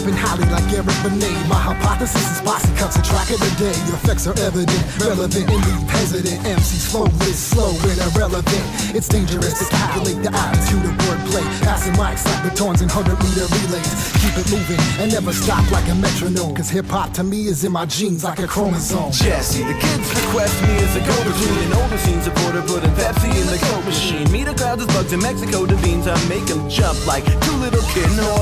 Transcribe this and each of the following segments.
up in like Eric Benet. My hypothesis is posse cuts a track of the day. Effects are evident, relevant, and leave hesitant. MCs flowless, slow and irrelevant. It's dangerous to calculate the odds, cue the wordplay. Passing mics like batons and 100 meter relays. Keep it moving and never stop like a metronome. Cause hip hop to me is in my genes like a chromosome. Jesse, the kids request me as a go between. An overseas supporter putting Pepsi in the Coke machine. Meet a crowd that's bugs in Mexico. The beans I make them jump like two little kids. No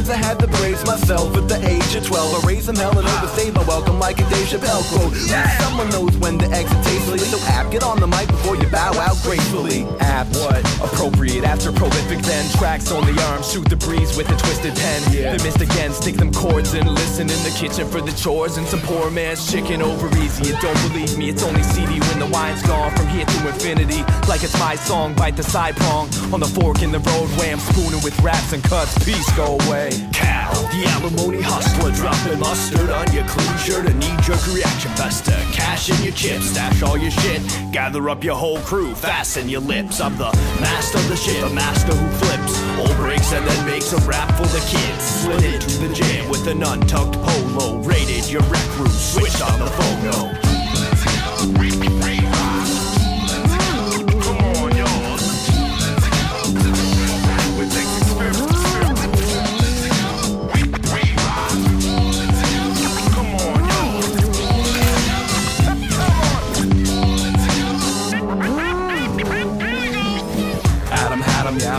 I mean? Since I had to brace myself at the age of 12 I raised some hell and overstayed my welcome like a Dave Chappelle quote. Someone knows when to exit tastefully. So app, get on the mic before you bow out gracefully. App, what? Appropriate after then Tracks on the arm, shoot the breeze with a twisted pen. Yeah. Then missed again, stick them chords and listen in the kitchen for the chores And some poor man's chicken over easy. You don't believe me, it's only CD when the wine's gone From here to infinity, like it's my song Bite the side prong, on the fork in the road Wham, spooning with raps and cuts, peace go away the alimony hustler Dropping mustard on your clean shirt A knee-jerk reaction, best to cash in your chips Stash all your shit, gather up your whole crew Fasten your lips, I'm the master of the ship A master who flips, all breaks and then makes a rap for the kids. Slid into the jam with an untucked polo. Rated your rec room, switched on the phone. Adam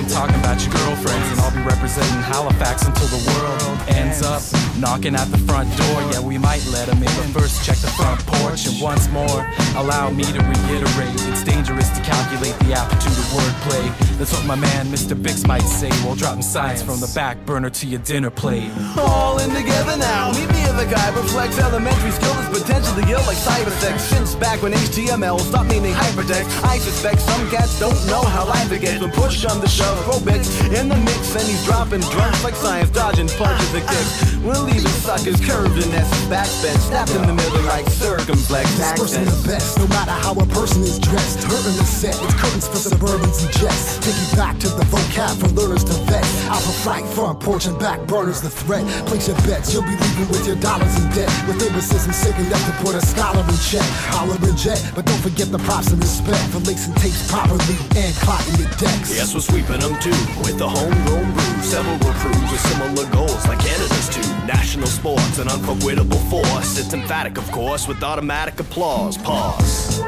I'm talking about your girlfriends. And I'll be representing Halifax until the world ends up. Knocking at the front door, yeah, we might let 'em in. But first, check the front porch. And once more, allow me to reiterate it's dangerous to calculate the aptitude of wordplay. That's what my man Mr. Bix might say while dropping science from the back burner to your dinner plate. All in together now. Meet me as a guy reflects elementary skill is potentially ill like cyber sex. Since back when HTML stopped meaning hypertext, I suspect some cats don't know how life it gets. When push on the shove, throw in the mix, and he's dropping drums like science, dodging punches and kicks. We're leaving suckers curved in that backbend, snapped in the middle like circumflex Dispersing accents. the best, no matter how a person is dressed. Hurting the set with curtains for suburbans and jets. Take you back to the vocab for learners to vet. Alpha flight, front porch, and back burners the threat. Place your bets, you'll be leaving with your dollars in debt. With lyricism sick enough to put a scholar in check. Holler and jet, but don't forget the props and respect for lacing tapes properly and clocking your decks. Yes, we're sweeping them too with the homegrown brew. Several crews with similar goals like Canada's too. National sports, an unforgettable force. It's emphatic, of course, with automatic applause. Pause.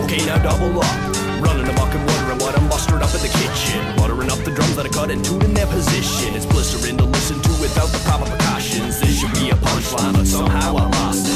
Okay, now double up. Running amok and wondering what I'm mustering up in the kitchen. Buttering up the drums that I cut and tuned in their position. It's blistering to listen to without the proper precautions. This should be a punchline, but somehow I lost it.